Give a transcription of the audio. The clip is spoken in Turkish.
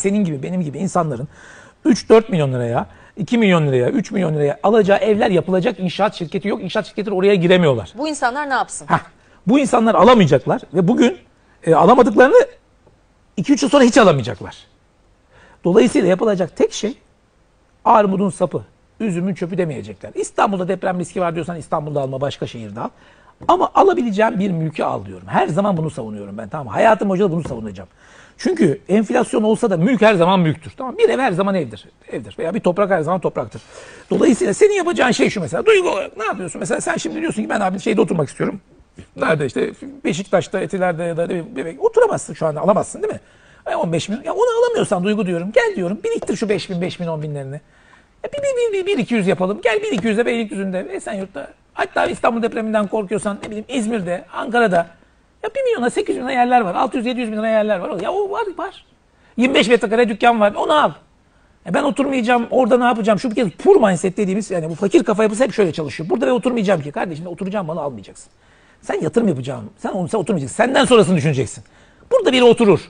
senin gibi benim gibi insanların 3-4 milyon liraya 2 milyon liraya, 3 milyon liraya alacağı evler yapılacak inşaat şirketi yok. İnşaat şirketleri oraya giremiyorlar. Bu insanlar ne yapsın? Heh, bu insanlar alamayacaklar ve bugün e, alamadıklarını 2-3 yıl sonra hiç alamayacaklar. Dolayısıyla yapılacak tek şey armudun sapı, üzümün çöpü demeyecekler. İstanbul'da deprem riski var diyorsan İstanbul'da alma, başka şehirde al. Ama alabileceğim bir mülkü al diyorum. Her zaman bunu savunuyorum ben tamam? Hayatım boyunca bunu savunacağım. Çünkü enflasyon olsa da mülk her zaman mülktür. Tamam? Bir ev her zaman evdir. Evdir. Veya bir toprak her zaman topraktır. Dolayısıyla senin yapacağın şey şu mesela. Duygu olarak ne yapıyorsun? Mesela sen şimdi diyorsun ki ben abi şeyde oturmak istiyorum. Nerede işte Beşiktaş'ta, Etiler'de ya da bebek. Oturamazsın şu anda alamazsın değil mi? E 15 milyon. Ya onu alamıyorsan Duygu diyorum. Gel diyorum biriktir şu 5 bin, 5 bin, 10 binlerini. Ya bir, bir, bir, bir, bir 200 yapalım. Gel bir 200'de Beylikdüzü'nde, Esenyurt'ta. Hatta İstanbul depreminden korkuyorsan ne bileyim İzmir'de, Ankara'da. Ya 1 milyona 800 bin lira yerler var. 600-700 bin lira yerler var. Ya o var var. 25 metrekare dükkan var. Onu al. Ya ben oturmayacağım. Orada ne yapacağım? Şu bir kez pur mindset dediğimiz yani bu fakir kafa yapısı hep şöyle çalışıyor. Burada ve oturmayacağım ki. Kardeşim oturacağım malı almayacaksın. Sen yatırım yapacaksın. Sen onu sen oturmayacaksın. Senden sonrasını düşüneceksin. Burada biri oturur.